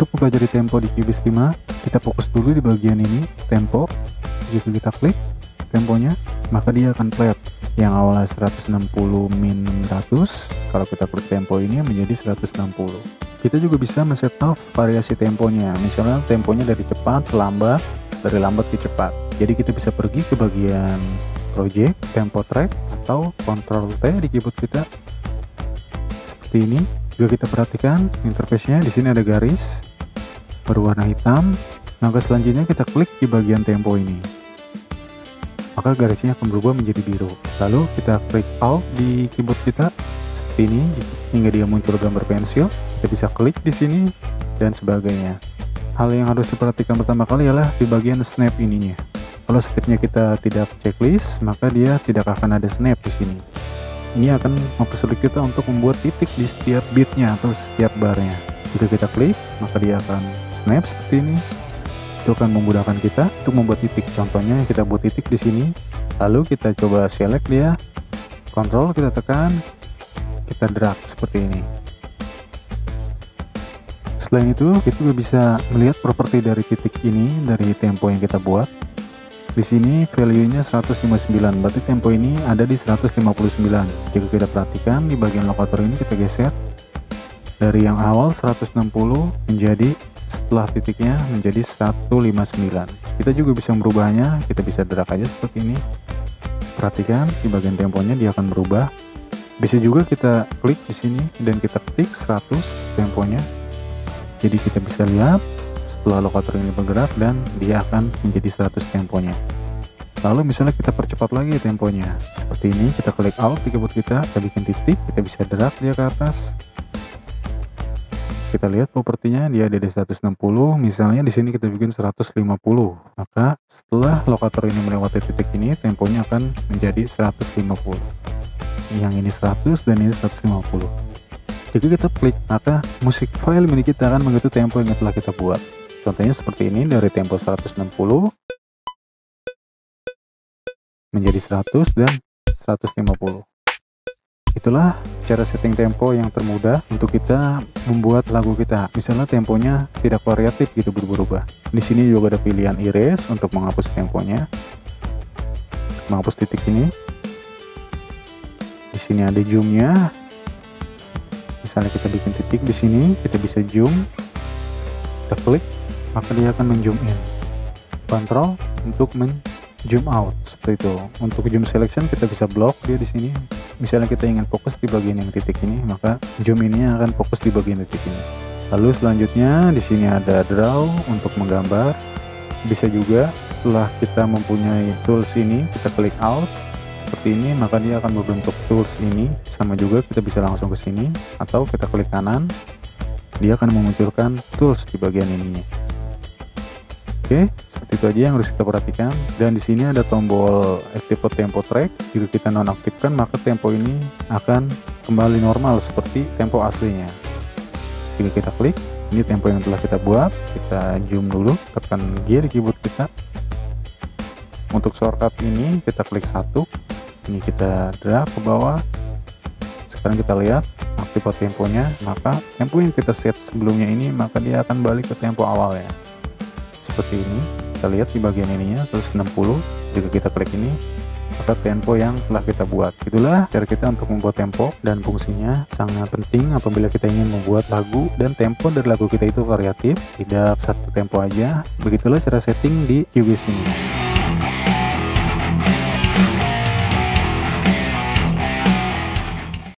Untuk mempelajari tempo di Cubase 5, kita fokus dulu di bagian ini, tempo. Jika kita klik temponya, maka dia akan flat. Yang awalnya 160 min 100, kalau kita klik tempo ini menjadi 160. Kita juga bisa men-set variasi temponya, misalnya temponya dari cepat, lambat, dari lambat ke cepat. Jadi kita bisa pergi ke bagian project, tempo track, atau control T di keyboard kita seperti ini juga kita perhatikan interface-nya di sini ada garis berwarna hitam. Maka selanjutnya kita klik di bagian tempo ini. Maka garisnya akan berubah menjadi biru. Lalu kita klik Alt di keyboard kita seperti ini hingga dia muncul gambar pensil. Kita bisa klik di sini dan sebagainya. Hal yang harus diperhatikan pertama kali adalah di bagian snap ininya. Kalau stepnya kita tidak checklist, maka dia tidak akan ada snap di sini ini akan mempersulit kita untuk membuat titik di setiap bitnya atau setiap barnya jika kita klik maka dia akan snap seperti ini. Itu akan memudahkan kita untuk membuat titik. Contohnya kita buat titik di sini. Lalu kita coba select dia. Kontrol kita tekan. Kita drag seperti ini. Selain itu kita juga bisa melihat properti dari titik ini dari tempo yang kita buat. Di sini value-nya 159, berarti tempo ini ada di 159. Jika kita perhatikan di bagian lokator ini kita geser dari yang awal 160 menjadi setelah titiknya menjadi 159. Kita juga bisa merubahnya, kita bisa drag aja seperti ini. Perhatikan di bagian temponya dia akan berubah. Bisa juga kita klik di sini dan kita ketik 100 temponya. Jadi kita bisa lihat setelah lokator ini bergerak dan dia akan menjadi 100 temponya lalu misalnya kita percepat lagi temponya seperti ini kita klik alt di keyboard kita kita bikin titik kita bisa drag dia ke atas kita lihat propertinya dia ada di 160 misalnya di sini kita bikin 150 maka setelah lokator ini melewati titik ini temponya akan menjadi 150 yang ini 100 dan ini 150 jika kita klik, maka musik file milik kita akan mengikuti tempo yang telah kita buat. Contohnya seperti ini dari tempo 160 menjadi 100 dan 150. Itulah cara setting tempo yang termudah untuk kita membuat lagu kita. Misalnya temponya tidak variatif gitu berubah-ubah. Di sini juga ada pilihan erase untuk menghapus temponya. Menghapus titik ini. Di sini ada zoomnya misalnya kita bikin titik di sini kita bisa zoom kita klik maka dia akan menzoom in untuk men zoom out seperti itu untuk zoom selection kita bisa block dia di sini misalnya kita ingin fokus di bagian yang titik ini maka zoom ini akan fokus di bagian titik ini. Lalu selanjutnya di sini ada draw untuk menggambar. Bisa juga setelah kita mempunyai tools ini kita klik out. Seperti ini maka dia akan berbentuk tools ini. Sama juga kita bisa langsung ke sini atau kita klik kanan. Dia akan memunculkan tools di bagian ininya oke seperti itu aja yang harus kita perhatikan. Dan di sini ada tombol active tempo track. Jika kita nonaktifkan maka tempo ini akan kembali normal seperti tempo aslinya. Jika kita klik ini tempo yang telah kita buat. Kita zoom dulu tekan G di keyboard kita. Untuk shortcut ini kita klik satu. Ini kita drag ke bawah. Sekarang kita lihat aktif temponya. Maka tempo yang kita set sebelumnya ini maka dia akan balik ke tempo awal ya seperti ini kita lihat di bagian ininya 160 jika kita klik ini maka tempo yang telah kita buat. Itulah cara kita untuk membuat tempo dan fungsinya sangat penting apabila kita ingin membuat lagu dan tempo dari lagu kita itu variatif tidak satu tempo aja. Begitulah cara setting di Cubase ini